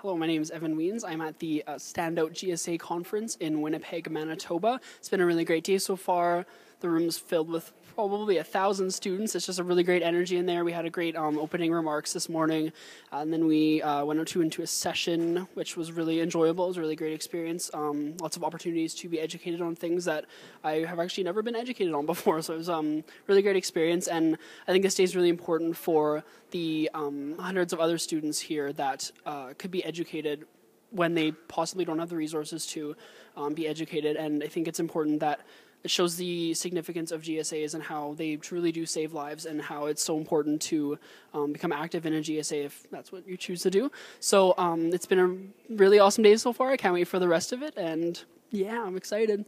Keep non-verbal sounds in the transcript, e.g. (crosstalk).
Hello, my name is Evan Wiens. I'm at the uh, Standout GSA conference in Winnipeg, Manitoba. It's been a really great day so far. The room's filled with probably a thousand students. It's just a really great energy in there. We had a great um, opening remarks this morning, uh, and then we uh, went into into a session, which was really enjoyable. It was a really great experience. Um, lots of opportunities to be educated on things that I have actually never been educated on (laughs) before. So it was um, really great experience, and I think this day is really important for the um, hundreds of other students here that uh, could be educated when they possibly don't have the resources to um, be educated. And I think it's important that it shows the significance of GSAs and how they truly do save lives and how it's so important to um, become active in a GSA if that's what you choose to do. So um, it's been a really awesome day so far. I can't wait for the rest of it. And yeah, I'm excited.